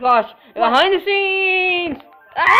gosh. Behind the scenes! Ah!